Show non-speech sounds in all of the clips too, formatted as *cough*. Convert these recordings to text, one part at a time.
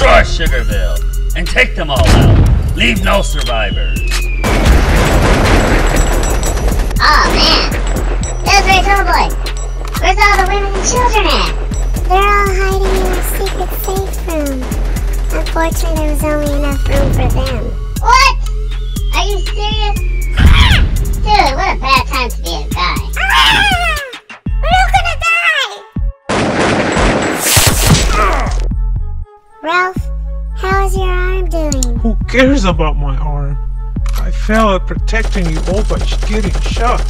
Destroy Sugarville and take them all out. Leave no survivors. Oh man, those Red Boys. Where's all the women and children at? They're all hiding in a secret safe room. Unfortunately, there was only enough room for them. What? Are you serious? *laughs* Dude, what a bad time to be a guy. Ah! Cares about my arm? I fell at protecting you all by getting shot.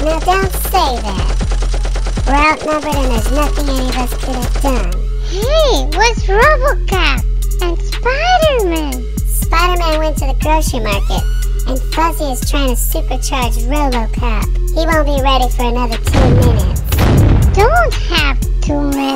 Now don't say that. We're outnumbered and there's nothing any of us could have done. Hey, what's Robocop and Spider-Man? Spider-Man went to the grocery market, and Fuzzy is trying to supercharge Robocop. He won't be ready for another two minutes. Don't have two minutes.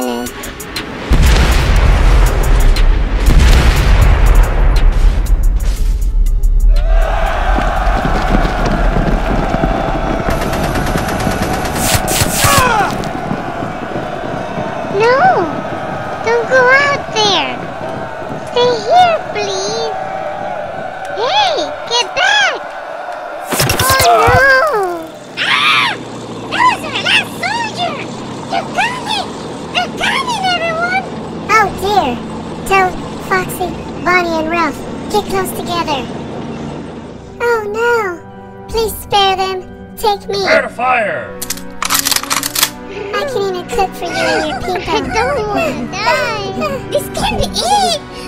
Toad, Foxy, Bonnie, and Ralph, get close together. Oh no! Please spare them. Take me. Prepare to fire. I can even cook for you and your I people. *laughs* don't want to die! This can't be it!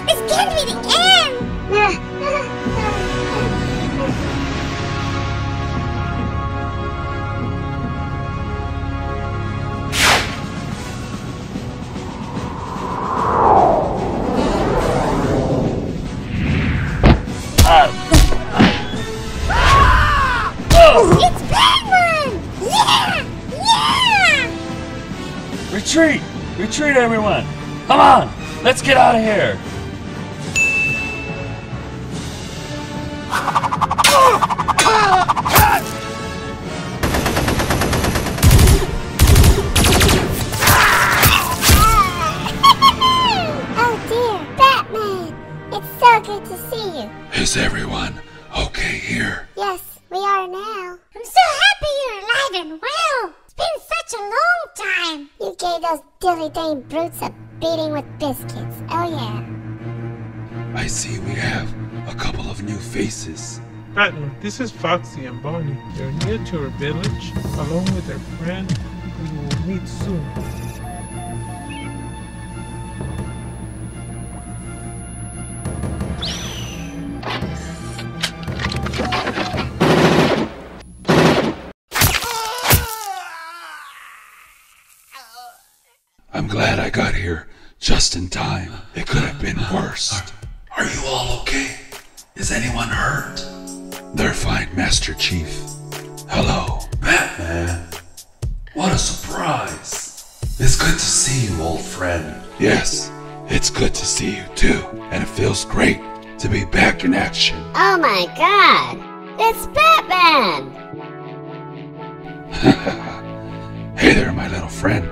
Retreat! Retreat, everyone! Come on! Let's get out of here! Oh dear, Batman! It's so good to see you. Is everyone okay here? Yes, we are now. I'm so happy you're alive and well! It's been such a long time! You gave those dilly dang brutes a beating with biscuits. Oh yeah. I see we have a couple of new faces. Batman, this is Foxy and Bonnie. They're near to our village, along with their friend, who we will meet soon. Glad I got here just in time. It could have been worse. Are you all okay? Is anyone hurt? They're fine, Master Chief. Hello. Batman. What a surprise. It's good to see you, old friend. Yes, it's good to see you too. And it feels great to be back in action. Oh my god! It's Batman! *laughs* Hey there, my little friend. I'm back.